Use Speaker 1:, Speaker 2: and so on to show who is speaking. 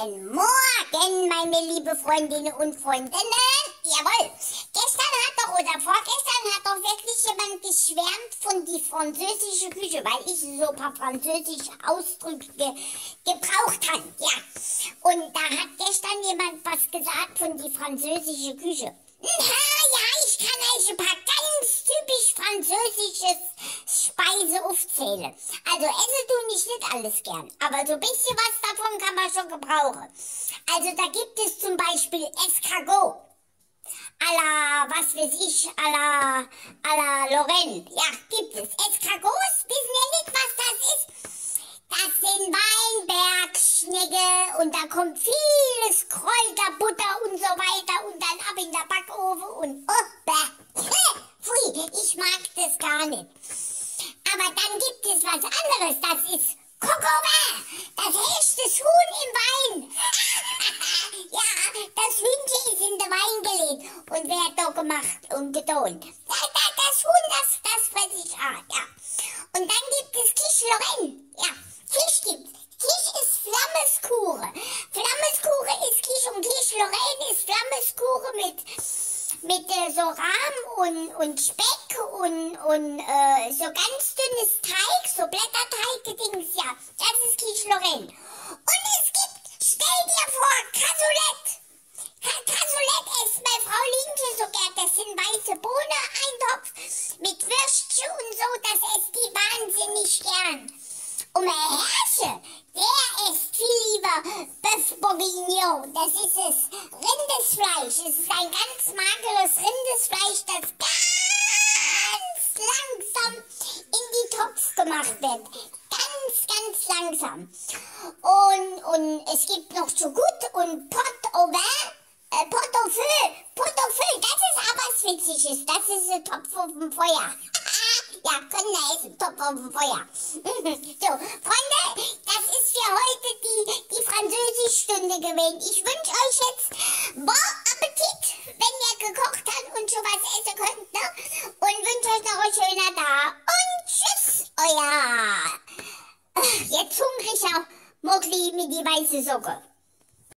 Speaker 1: Guten Morgen, meine liebe Freundinnen und Freundinnen. Jawohl. Gestern hat doch oder vorgestern hat doch wirklich jemand geschwärmt von die französische Küche, weil ich so ein paar französische Ausdrücke ge gebraucht habe. Ja. Und da hat gestern jemand was gesagt von die französische Küche. Na ja, ich kann euch ein paar ganz typisch französisches Speise aufzählen. Also esse nicht alles gern, aber so ein bisschen was davon kann man schon gebrauchen. Also da gibt es zum Beispiel Escargot. A la, was weiß ich, a la, a la Lorraine. Ja, gibt es. Escargots, wissen ja nicht, was das ist. Das sind Weinbergschnecke und da kommt vieles Kräuter, Butter und so weiter und dann ab in der Backofen und oh, bäh. Pfui, ich mag das gar nicht. Aber dann gibt es was anderes, das ist Kokova, das hechtes Huhn im Wein. ja, das Hühnchen ist in den Wein gelegt und wird da gemacht und getan. Das, das Huhn, das, das fresse ich auch, ja. Und dann gibt es Lorraine. Ja, Fisch gibt's. Quiche ist Flammeskuchen. Flammeskuchen ist Quiche und Lorraine ist Flammeskuchen mit mit äh, so Rahm und, und Speck und, und äh, so ganz dünnes Teig, so Blätterteig-Dings, ja. Das ist Quiche Lorraine. Und es gibt, stell dir vor, Cassoulet. Cassoulet ist bei Frau Linke so gern. Das sind weiße Bohnen, Eintopf mit Würstchen und so. Das isst die wahnsinnig gern. Und mein Herrsche, der isst viel lieber Bœuf Bourguignon. Das ist es. Rindesfleisch. Es ist ein ganz mageres Rindesfleisch, das ganz langsam in die Topf gemacht wird. Ganz, ganz langsam. Und, und es gibt noch Joghurt und Pot au vin. Äh, Pot au feu. Pot au feu. Das ist aber was Witziges. Das ist ein Topf auf dem Feuer. Ja, können wir essen. Topf auf dem Feuer. so, Freunde, das ist für heute die, die Französischstunde gewesen. Ich wünsche euch jetzt bon Appetit, wenn ihr gekocht habt und schon was essen könnt. Ne? Und wünsche euch noch einen schönen Tag. Und tschüss, euer... Jetzt hungriger Mogli mit die weiße Socke.